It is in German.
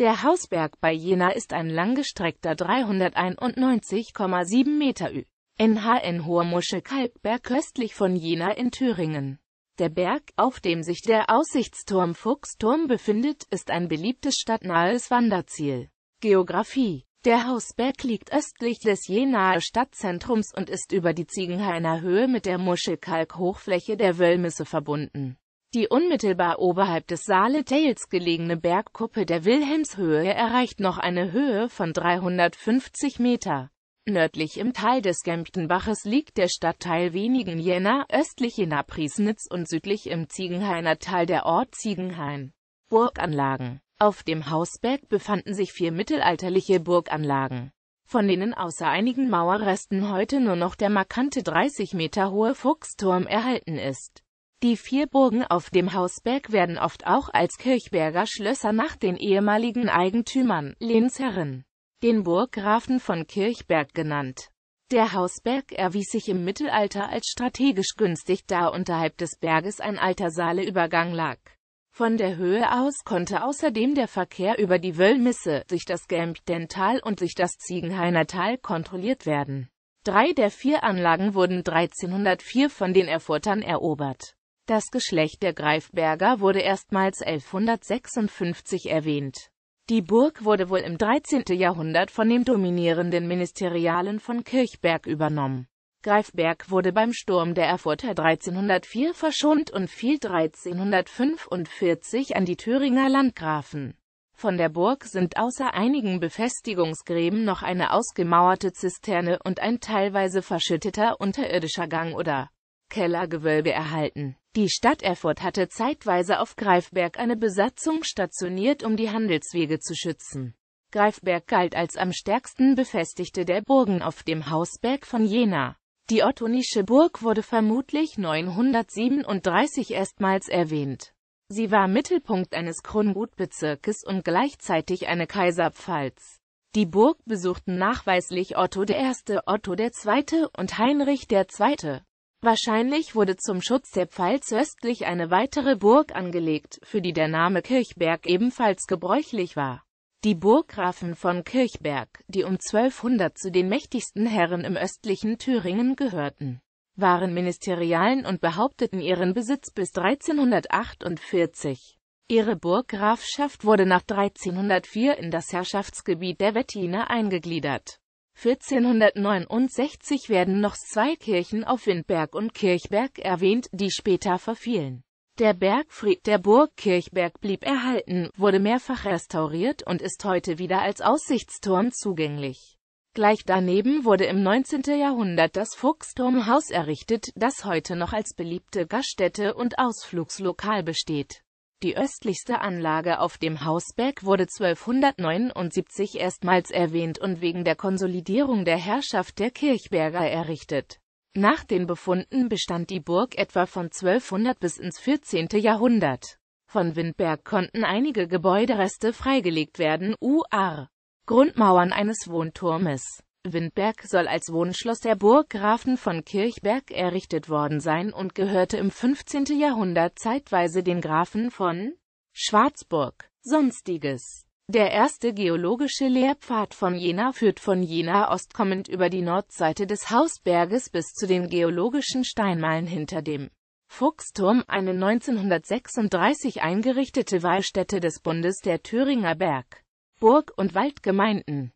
Der Hausberg bei Jena ist ein langgestreckter 391,7 Meter Ü. NHN hoher Muschelkalkberg östlich von Jena in Thüringen. Der Berg, auf dem sich der Aussichtsturm Fuchsturm befindet, ist ein beliebtes stadtnahes Wanderziel. Geografie Der Hausberg liegt östlich des Jenaer Stadtzentrums und ist über die Ziegenhainer Höhe mit der Muschelkalk-Hochfläche der Wöllmisse verbunden. Die unmittelbar oberhalb des Saale-Tales gelegene Bergkuppe der Wilhelmshöhe erreicht noch eine Höhe von 350 Meter. Nördlich im Tal des Gemptenbaches liegt der Stadtteil Wenigen Jena, östlich Jena-Priesnitz und südlich im Ziegenhainer Tal der Ort Ziegenhain. Burganlagen Auf dem Hausberg befanden sich vier mittelalterliche Burganlagen, von denen außer einigen Mauerresten heute nur noch der markante 30 Meter hohe Fuchsturm erhalten ist. Die vier Burgen auf dem Hausberg werden oft auch als Kirchberger Schlösser nach den ehemaligen Eigentümern, Lehnsherren, den Burggrafen von Kirchberg genannt. Der Hausberg erwies sich im Mittelalter als strategisch günstig, da unterhalb des Berges ein alter Saaleübergang lag. Von der Höhe aus konnte außerdem der Verkehr über die Wöllmisse, durch das Gemptental und durch das Ziegenhainer Tal kontrolliert werden. Drei der vier Anlagen wurden 1304 von den Erfurtern erobert. Das Geschlecht der Greifberger wurde erstmals 1156 erwähnt. Die Burg wurde wohl im 13. Jahrhundert von dem dominierenden Ministerialen von Kirchberg übernommen. Greifberg wurde beim Sturm der Erfurter 1304 verschont und fiel 1345 an die Thüringer Landgrafen. Von der Burg sind außer einigen Befestigungsgräben noch eine ausgemauerte Zisterne und ein teilweise verschütteter unterirdischer Gang oder Kellergewölbe erhalten. Die Stadt Erfurt hatte zeitweise auf Greifberg eine Besatzung stationiert, um die Handelswege zu schützen. Greifberg galt als am stärksten befestigte der Burgen auf dem Hausberg von Jena. Die ottonische Burg wurde vermutlich 937 erstmals erwähnt. Sie war Mittelpunkt eines Krongutbezirkes und gleichzeitig eine Kaiserpfalz. Die Burg besuchten nachweislich Otto I., Otto II. und Heinrich II. Wahrscheinlich wurde zum Schutz der Pfalz östlich eine weitere Burg angelegt, für die der Name Kirchberg ebenfalls gebräuchlich war. Die Burggrafen von Kirchberg, die um 1200 zu den mächtigsten Herren im östlichen Thüringen gehörten, waren Ministerialen und behaupteten ihren Besitz bis 1348. Ihre Burggrafschaft wurde nach 1304 in das Herrschaftsgebiet der Wettiner eingegliedert 1469 werden noch zwei Kirchen auf Windberg und Kirchberg erwähnt, die später verfielen. Der Bergfried der Burg Kirchberg blieb erhalten, wurde mehrfach restauriert und ist heute wieder als Aussichtsturm zugänglich. Gleich daneben wurde im 19. Jahrhundert das Fuchsturmhaus errichtet, das heute noch als beliebte Gaststätte und Ausflugslokal besteht. Die östlichste Anlage auf dem Hausberg wurde 1279 erstmals erwähnt und wegen der Konsolidierung der Herrschaft der Kirchberger errichtet. Nach den Befunden bestand die Burg etwa von 1200 bis ins 14. Jahrhundert. Von Windberg konnten einige Gebäudereste freigelegt werden, UR. Grundmauern eines Wohnturmes Windberg soll als Wohnschloss der Burggrafen von Kirchberg errichtet worden sein und gehörte im 15. Jahrhundert zeitweise den Grafen von Schwarzburg. Sonstiges Der erste geologische Lehrpfad von Jena führt von Jena Ost kommend über die Nordseite des Hausberges bis zu den geologischen Steinmalen hinter dem Fuchsturm, eine 1936 eingerichtete Wahlstätte des Bundes der Thüringer Berg, Burg- und Waldgemeinden